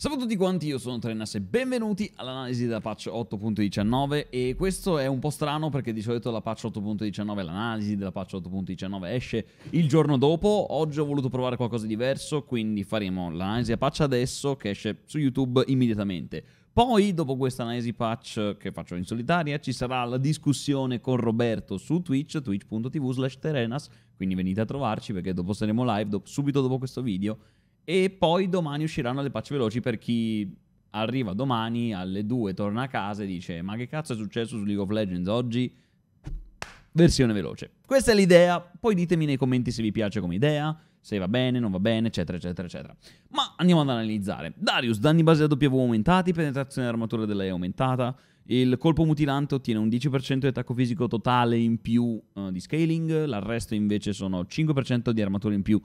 Salve a tutti quanti, io sono Trenas e benvenuti all'analisi della patch 8.19 e questo è un po' strano perché di solito la patch 8.19, l'analisi della patch 8.19 esce il giorno dopo, oggi ho voluto provare qualcosa di diverso, quindi faremo l'analisi della patch adesso che esce su YouTube immediatamente. Poi, dopo questa analisi patch che faccio in solitaria, ci sarà la discussione con Roberto su Twitch, twitch.tv slash Terenas, quindi venite a trovarci perché dopo saremo live, do- subito dopo questo video e poi domani usciranno le patch veloci per chi arriva domani alle 2, torna a casa e dice ma che cazzo è successo su League of Legends oggi? Versione veloce. Questa è l'idea, poi ditemi nei commenti se vi piace come idea, se va bene, non va bene, eccetera, eccetera, eccetera. Ma andiamo ad analizzare. Darius, danni base da W aumentati, penetrazione dell'armatura della E aumentata, il colpo mutilante ottiene un 10% di attacco fisico totale in più uh, di scaling, l'arresto invece sono 5% di armatura in più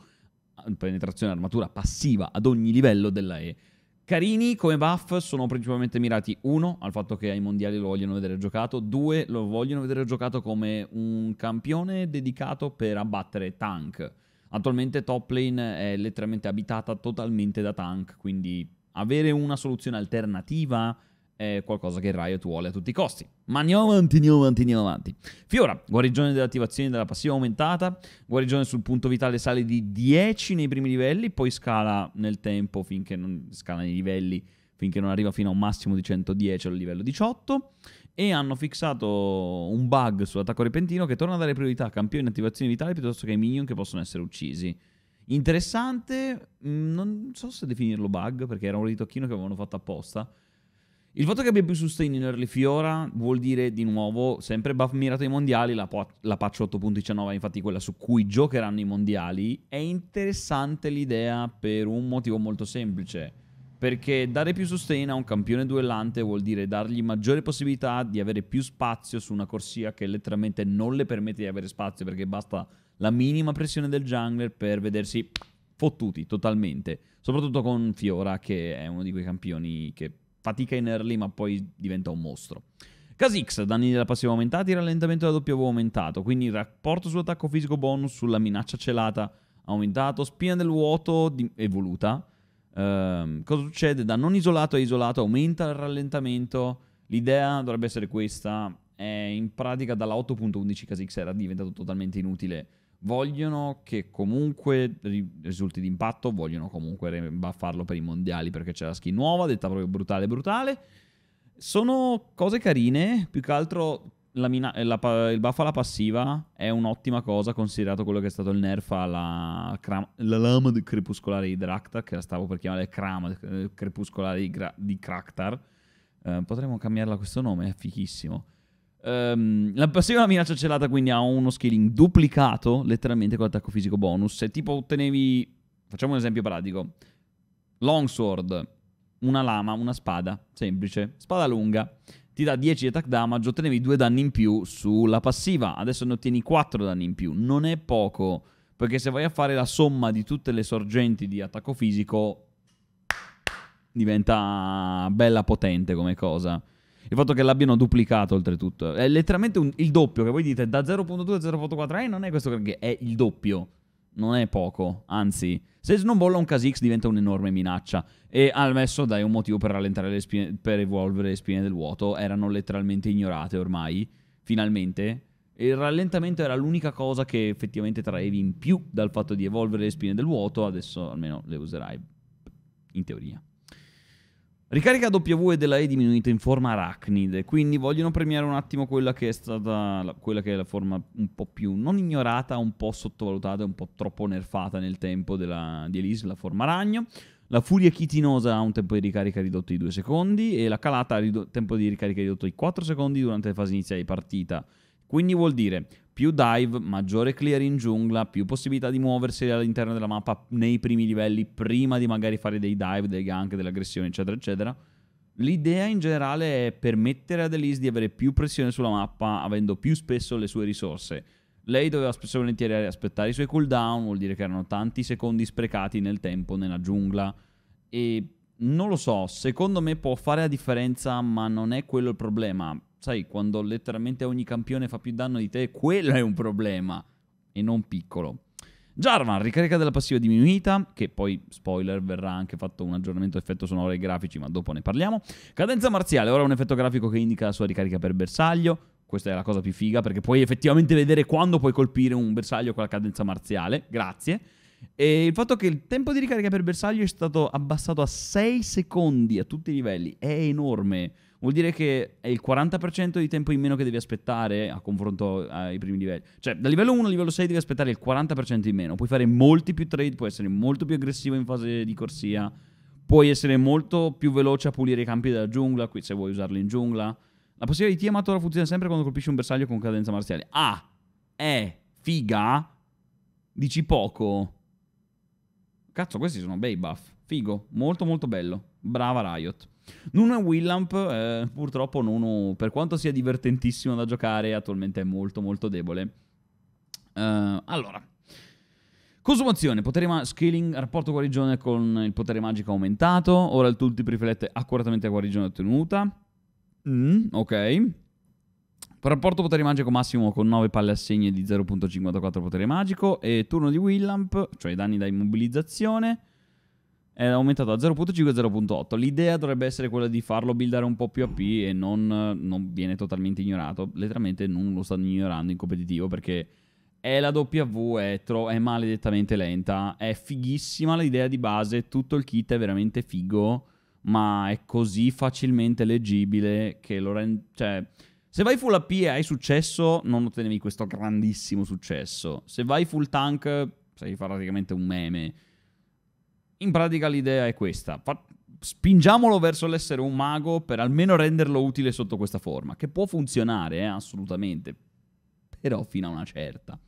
penetrazione armatura passiva ad ogni livello della E. Carini come buff sono principalmente mirati, uno, al fatto che ai mondiali lo vogliono vedere giocato, due, lo vogliono vedere giocato come un campione dedicato per abbattere tank. Attualmente top lane è letteralmente abitata totalmente da tank, quindi avere una soluzione alternativa è qualcosa che Riot vuole a tutti i costi. Ma andiamo avanti, andiamo avanti, andiamo avanti. Fiora, guarigione dell'attivazione della passiva aumentata, guarigione sul punto vitale sale di 10 nei primi livelli, poi scala nel tempo finché non scala nei livelli, finché non arriva fino a un massimo di 110 al livello 18. E hanno fissato un bug sull'attacco repentino che torna a dare priorità a campioni in attivazione vitale piuttosto che ai minion che possono essere uccisi. Interessante, mm, non so se definirlo bug perché era un ritocchino che avevano fatto apposta il fatto che abbia più sustain in early Fiora vuol dire di nuovo sempre buff mirato ai mondiali, la, la patch 8.19 infatti quella su cui giocheranno i mondiali, è interessante l'idea per un motivo molto semplice, perché dare più sustain a un campione duellante vuol dire dargli maggiore possibilità di avere più spazio su una corsia che letteralmente non le permette di avere spazio perché basta la minima pressione del jungler per vedersi fottuti totalmente, soprattutto con Fiora che è uno di quei campioni che fatica in early ma poi diventa un mostro. Kha'Zix, danni della passiva aumentati, rallentamento della W aumentato, quindi rapporto sull'attacco fisico bonus, sulla minaccia celata aumentato, spina del vuoto di- evoluta. Uh, cosa succede? Da non isolato a isolato aumenta il rallentamento. L'idea dovrebbe essere questa. È in pratica dalla 8.11 Kha'Zix era diventato totalmente inutile vogliono che comunque risulti di impatto, vogliono comunque buffarlo per i mondiali perché c'è la skin nuova, detta proprio brutale brutale. Sono cose carine, più che altro la mina- la, il buff alla passiva è un'ottima cosa considerato quello che è stato il nerf alla cram- la lama crepuscolare di Draktar, che la stavo per chiamare crama crepuscolare di, Gra- di Kraktar. Uh, potremmo cambiarla questo nome, è fichissimo. Um, la passiva minaccia celata quindi ha uno scaling duplicato, letteralmente con l'attacco fisico bonus. Se tipo ottenevi, facciamo un esempio pratico, longsword, una lama, una spada, semplice, spada lunga, ti dà 10 attack damage, ottenevi 2 danni in più sulla passiva, adesso ne ottieni 4 danni in più, non è poco, perché se vai a fare la somma di tutte le sorgenti di attacco fisico diventa bella potente come cosa. Il fatto che l'abbiano duplicato oltretutto. È letteralmente un, il doppio, che voi dite da 0.2 a 0.4, eh non è questo che è il doppio. Non è poco, anzi, se snowballa un Kha'Zix diventa un'enorme minaccia. E al messo dai un motivo per rallentare le spine, per evolvere le spine del vuoto. Erano letteralmente ignorate ormai, finalmente. Il rallentamento era l'unica cosa che effettivamente traevi in più dal fatto di evolvere le spine del vuoto. Adesso almeno le userai, in teoria. Ricarica W della E diminuita in forma arachnide, quindi vogliono premiare un attimo quella che è stata la, quella che è la forma un po' più non ignorata, un po' sottovalutata, un po' troppo nerfata nel tempo della, di Elise, la forma ragno. La furia chitinosa ha un tempo di ricarica ridotto di 2 secondi e la calata ha un tempo di ricarica ridotto di 4 secondi durante le fasi iniziali di partita. Quindi vuol dire più dive, maggiore clear in giungla, più possibilità di muoversi all'interno della mappa nei primi livelli prima di magari fare dei dive, dei gank, delle aggressioni, eccetera, eccetera. L'idea in generale è permettere ad Elise di avere più pressione sulla mappa avendo più spesso le sue risorse. Lei doveva spesso e volentieri aspettare i suoi cooldown, vuol dire che erano tanti secondi sprecati nel tempo nella giungla e non lo so, secondo me può fare la differenza, ma non è quello il problema sai, quando letteralmente ogni campione fa più danno di te, quello è un problema e non piccolo. Jarvan, ricarica della passiva diminuita, che poi, spoiler, verrà anche fatto un aggiornamento effetto sonoro ai grafici, ma dopo ne parliamo. Cadenza marziale, ora un effetto grafico che indica la sua ricarica per bersaglio. Questa è la cosa più figa, perché puoi effettivamente vedere quando puoi colpire un bersaglio con la cadenza marziale. Grazie. E il fatto che il tempo di ricarica per bersaglio è stato abbassato a 6 secondi a tutti i livelli è enorme. Vuol dire che è il 40% di tempo in meno che devi aspettare a confronto ai primi livelli. Cioè, da livello 1 a livello 6 devi aspettare il 40% in meno. Puoi fare molti più trade, puoi essere molto più aggressivo in fase di corsia, puoi essere molto più veloce a pulire i campi della giungla, qui se vuoi usarli in giungla. La possibilità di Tiamat ora funziona sempre quando colpisci un bersaglio con cadenza marziale. Ah, è figa? Dici poco. Cazzo, questi sono bei buff. Figo, molto molto bello. Brava Riot. Nuno e Willamp, eh, purtroppo Nuno, per quanto sia divertentissimo da giocare, attualmente è molto molto debole. Uh, allora, consumazione, potere ma- scaling, rapporto guarigione con il potere magico aumentato, ora il tooltip riflette accuratamente la guarigione ottenuta. Mm, ok. Rapporto potere magico massimo con 9 palle assegni di 0.54 potere magico e turno di Willamp, cioè danni da immobilizzazione, è aumentato da 0.5 a 0.8. L'idea dovrebbe essere quella di farlo buildare un po' più AP e non, non viene totalmente ignorato. Letteralmente non lo stanno ignorando in competitivo perché è la W, è, tro- è maledettamente lenta, è fighissima l'idea di base, tutto il kit è veramente figo, ma è così facilmente leggibile che lo rende... Cioè, se vai full AP e hai successo, non ottenevi questo grandissimo successo. Se vai full tank, sei praticamente un meme. In pratica l'idea è questa. Fa- spingiamolo verso l'essere un mago per almeno renderlo utile sotto questa forma. Che può funzionare, eh, assolutamente. Però fino a una certa.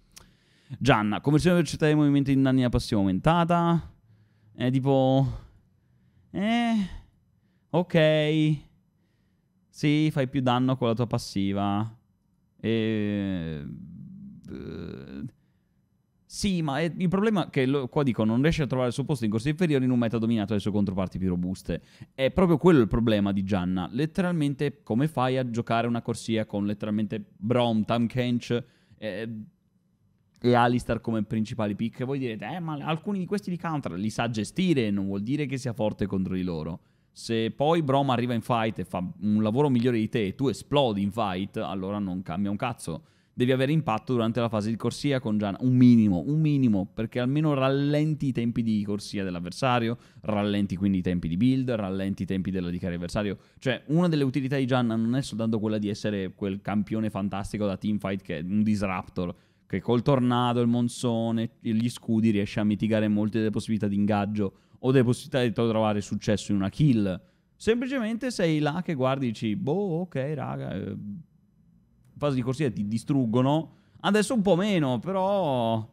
Gianna, conversione velocità dei movimenti in danni a passiva aumentata. È tipo... Eh... Ok... Sì, fai più danno con la tua passiva. E... Uh, sì, ma è, il problema è che lo, qua dico non riesce a trovare il suo posto in corsi inferiori in un meta dominato dalle sue controparti più robuste. È proprio quello il problema di Gianna. Letteralmente, come fai a giocare una corsia con letteralmente Brom, Tam Kench eh, e Alistar come principali pick? Voi direte, eh, ma alcuni di questi di counter li sa gestire, non vuol dire che sia forte contro di loro. Se poi Brom arriva in fight e fa un lavoro migliore di te e tu esplodi in fight, allora non cambia un cazzo. Devi avere impatto durante la fase di corsia con Gian, un minimo, un minimo, perché almeno rallenti i tempi di corsia dell'avversario, rallenti quindi i tempi di build, rallenti i tempi della di carry avversario. Cioè, una delle utilità di Gian non è soltanto quella di essere quel campione fantastico da teamfight che è un disruptor, che col tornado, il monsone, gli scudi riesce a mitigare molte delle possibilità di ingaggio o delle possibilità di trovare successo in una kill. Semplicemente sei là che guardi e dici, boh, ok, raga, eh, fase di corsia ti distruggono. Adesso un po' meno, però...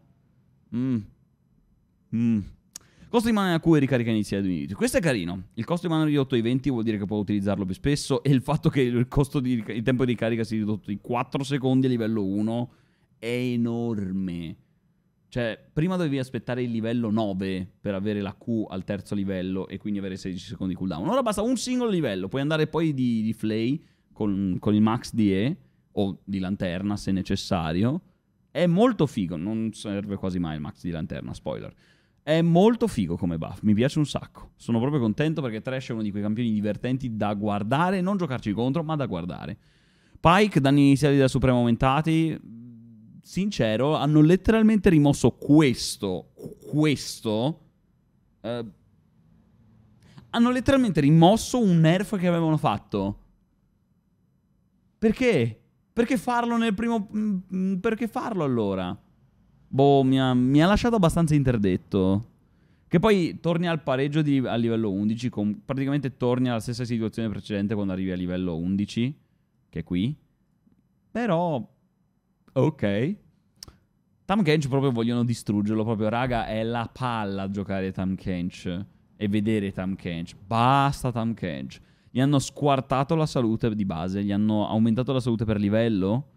Mm. Mm. Costo di mana a cui ricarica iniziale di inizio. Questo è carino. Il costo di mana ridotto ai 20 vuol dire che può utilizzarlo più spesso e il fatto che il, di, il tempo di ricarica sia ridotto di 4 secondi a livello 1 è enorme. Cioè, prima dovevi aspettare il livello 9 per avere la Q al terzo livello e quindi avere 16 secondi di cooldown. Ora basta un singolo livello, puoi andare poi di, di Flay con, con, il max di E o di lanterna se necessario. È molto figo, non serve quasi mai il max di lanterna, spoiler. È molto figo come buff, mi piace un sacco. Sono proprio contento perché Trash è uno di quei campioni divertenti da guardare, non giocarci contro, ma da guardare. Pike, danni iniziali da Supremo aumentati, sincero, hanno letteralmente rimosso questo. Questo. Eh, hanno letteralmente rimosso un nerf che avevano fatto. Perché? Perché farlo nel primo... Mm, mm, perché farlo allora? Boh, mi ha, mi ha lasciato abbastanza interdetto. Che poi torni al pareggio di, a livello 11, con, praticamente torni alla stessa situazione precedente quando arrivi a livello 11, che è qui. Però Ok. Tam Kench proprio vogliono distruggerlo, proprio raga, è la palla giocare Tam Kench e vedere Tam Kench. Basta Tam Kench. Gli hanno squartato la salute di base, gli hanno aumentato la salute per livello.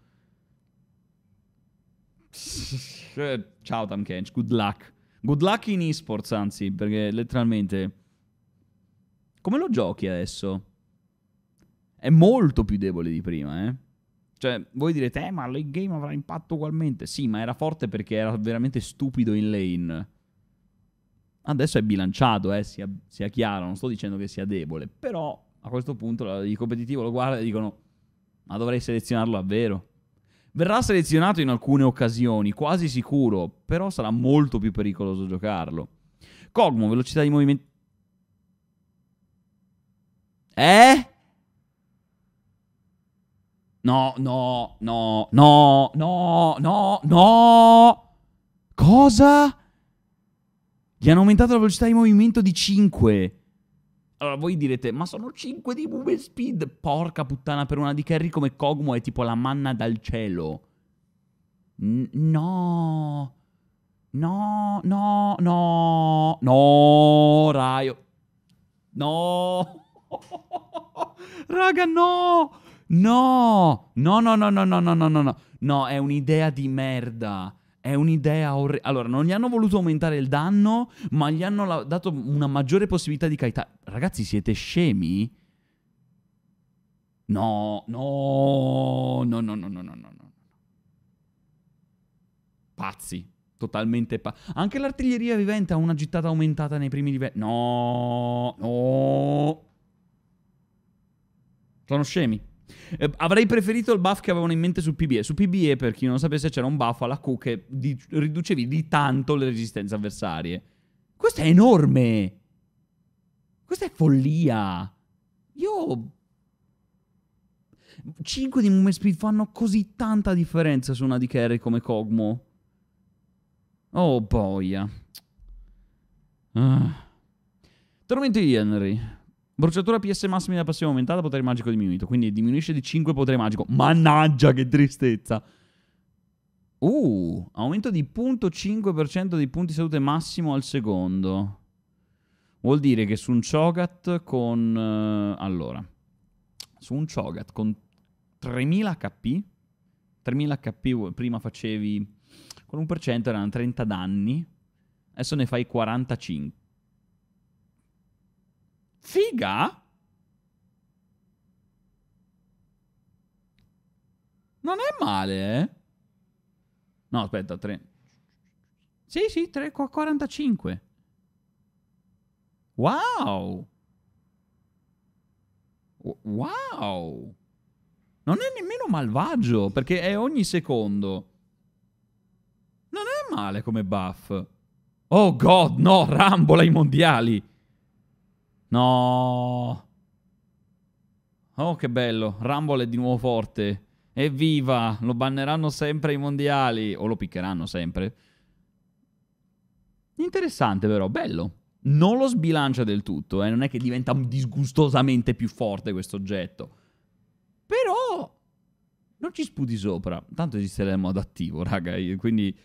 Ciao Tam Kench, good luck. Good luck in esports, anzi, perché letteralmente... Come lo giochi adesso? È molto più debole di prima, eh? Cioè, voi direte, eh, ma late game avrà impatto ugualmente. Sì, ma era forte perché era veramente stupido in lane. Adesso è bilanciato, eh, sia, sia chiaro, non sto dicendo che sia debole. Però, a questo punto, il competitivo lo guarda e dicono, ma dovrei selezionarlo davvero. Verrà selezionato in alcune occasioni, quasi sicuro, però sarà molto più pericoloso giocarlo. Cogmo, velocità di movimento... Eh? No, no, no, no, no, no, no. Cosa? Gli hanno aumentato la velocità di movimento di 5. Allora, voi direte, ma sono 5 di movement speed. Porca puttana, per una di carry come Kogmo è tipo la manna dal cielo. N- no. No, no, no. No, Raio. No. Raga, no. No. No, no, no, no, no, no, no, no. No, è un'idea di merda. È un'idea orribile. Allora, non gli hanno voluto aumentare il danno, ma gli hanno dato una maggiore possibilità di carità. Ragazzi, siete scemi? No, no, no, no, no, no, no, no. Pazzi. Totalmente pazzi. Anche l'artiglieria vivente ha una gittata aumentata nei primi livelli. No, no. Sono scemi. Eh, avrei preferito il buff che avevano in mente su PBE. Su PBE, per chi non sapesse, c'era un buff alla Q che di- riducevi di tanto le resistenze avversarie. Questo è enorme! Questa è follia! Io... 5 di movement speed fanno così tanta differenza su una di carry come Kogmo. Oh boia. Ah. Tormento Henry. Bruciatura PS massima della passiva aumentata, potere magico diminuito. Quindi diminuisce di 5 potere magico. Mannaggia, che tristezza. Uh, aumento di 0.5% dei punti salute massimo al secondo. Vuol dire che su un Chogat con... Uh, allora, su un Chogat con 3000 HP, 3000 HP prima facevi con un per cento erano 30 danni, adesso ne fai 45. Figa? Non è male, eh? No, aspetta, 3. Sì, sì, 3, 45. Wow! Wow! Non è nemmeno malvagio, perché è ogni secondo. Non è male come buff. Oh god, no, rambola i mondiali. No. Oh, che bello. Rumble è di nuovo forte. Evviva! Lo banneranno sempre ai mondiali. O lo piccheranno sempre. Interessante però, bello. Non lo sbilancia del tutto, eh. non è che diventa disgustosamente più forte questo oggetto. Però non ci sputi sopra. Tanto esiste l'elmo adattivo, raga. Quindi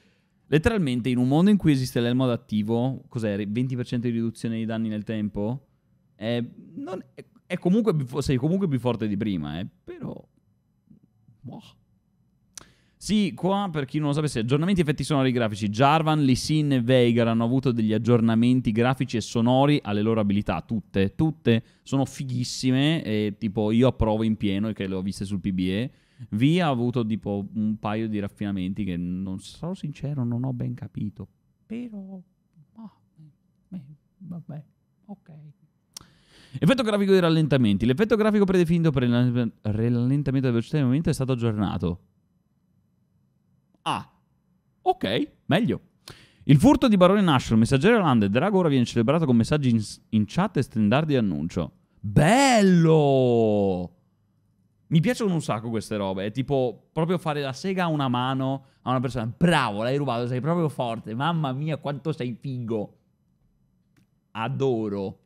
letteralmente in un mondo in cui esiste l'elmo adattivo, cos'è? 20% di riduzione dei danni nel tempo? È, non, è, è comunque, sei comunque più forte di prima, eh, però... Boh. Sì, qua per chi non lo sapesse, aggiornamenti effetti sonori grafici. Jarvan, Lee Sin e Veigar hanno avuto degli aggiornamenti grafici e sonori alle loro abilità, tutte, tutte sono fighissime e tipo io approvo in pieno che le ho viste sul PBE. V ha avuto tipo un paio di raffinamenti che non sarò sincero, non ho ben capito, però ah, eh, vabbè, ok. Effetto grafico dei rallentamenti. L'effetto grafico predefinito per il rallentamento della velocità di movimento è stato aggiornato. Ah, ok, meglio. Il furto di Barone Nashor, messaggero Land e Drago ora viene celebrato con messaggi in, in chat e standard di annuncio. Bello! Mi piacciono un sacco queste robe. È tipo proprio fare la sega a una mano a una persona. Bravo, l'hai rubato, sei proprio forte. Mamma mia, quanto sei figo. Adoro.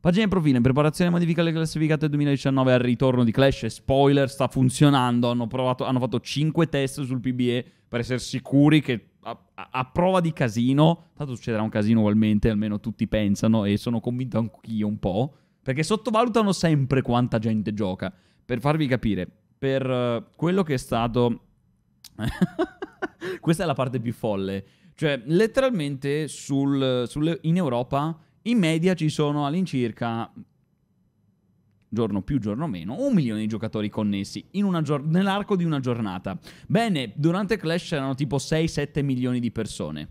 Pagina di profilo, in preparazione modifica le classificate 2019 al ritorno di Clash. Spoiler, sta funzionando. Hanno, provato, hanno fatto 5 test sul PBE per essere sicuri che a, a, a, prova di casino, tanto succederà un casino ugualmente, almeno tutti pensano e sono convinto anch'io un po', perché sottovalutano sempre quanta gente gioca. Per farvi capire, per uh, quello che è stato... Questa è la parte più folle. Cioè, letteralmente sul, sul, in Europa in media ci sono all'incirca giorno più, giorno meno, un milione di giocatori connessi gior- nell'arco di una giornata. Bene, durante Clash erano tipo 6-7 milioni di persone.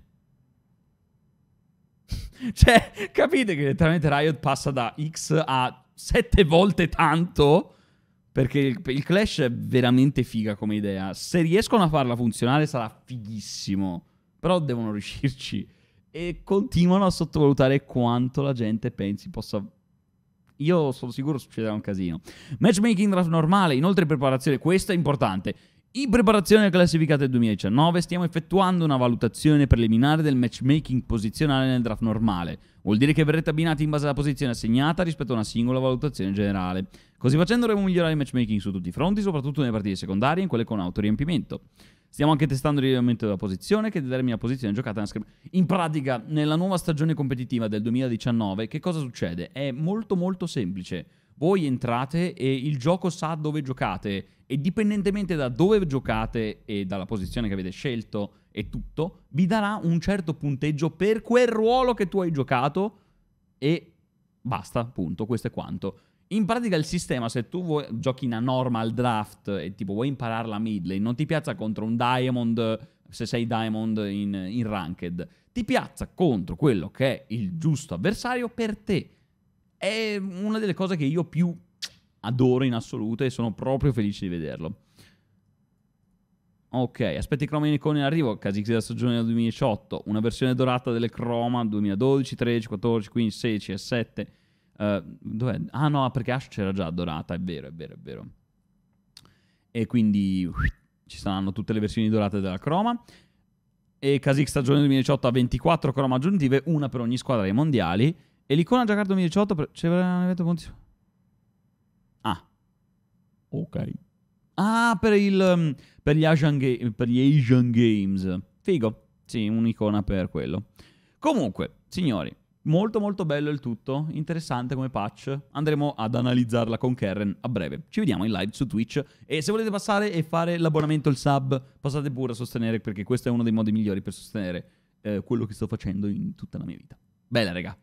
cioè, capite che letteralmente Riot passa da X a 7 volte tanto? Perché il, il Clash è veramente figa come idea. Se riescono a farla funzionare sarà fighissimo. Però devono riuscirci. E continuano a sottovalutare quanto la gente pensi possa io sono sicuro succederà un casino. Matchmaking draft normale, inoltre preparazione, questo è importante. In preparazione alle classificate 2019 stiamo effettuando una valutazione preliminare del matchmaking posizionale nel draft normale. Vuol dire che verrete abbinati in base alla posizione assegnata rispetto a una singola valutazione generale. Così facendo dovremo migliorare il matchmaking su tutti i fronti, soprattutto nelle partite secondarie e in quelle con autoriempimento. Stiamo anche testando rilevamento della posizione che determina la posizione giocata nella scherma. In pratica, nella nuova stagione competitiva del 2019, che cosa succede? È molto molto semplice. Voi entrate e il gioco sa dove giocate e dipendentemente da dove giocate e dalla posizione che avete scelto e tutto, vi darà un certo punteggio per quel ruolo che tu hai giocato e basta, punto, questo è quanto. In pratica il sistema, se tu vuoi, giochi in una normal draft e tipo vuoi imparare la mid lane, non ti piazza contro un diamond, se sei diamond in, in ranked, ti piazza contro quello che è il giusto avversario per te. È una delle cose che io più adoro in assoluto e sono proprio felice di vederlo. Ok, aspetti Chroma Unicorn in arrivo, Kha'Zix della stagione del 2018, una versione dorata delle Chroma 2012, 13, 14, 15, 16 e 7 Uh, dov'è? Ah no, perché Ash c'era già dorata, è vero, è vero, è vero. E quindi uh, ci saranno tutte le versioni dorate della Chroma. E Kha'Zix stagione 2018 ha 24 Chroma aggiuntive, una per ogni squadra dei mondiali. E l'icona Jakarta 2018 per... c'è un evento conti... Ah. Ok. Ah, per, il, um, per, gli Asian Ga- per gli Asian Games. Figo. Sì, un'icona per quello. Comunque, signori, Molto molto bello il tutto, interessante come patch. Andremo ad analizzarla con Karen a breve. Ci vediamo in live su Twitch e se volete passare e fare l'abbonamento, il sub, passate pure a sostenere perché questo è uno dei modi migliori per sostenere eh, quello che sto facendo in tutta la mia vita. Bella, raga.